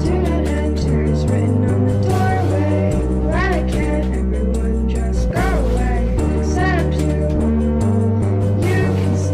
surrender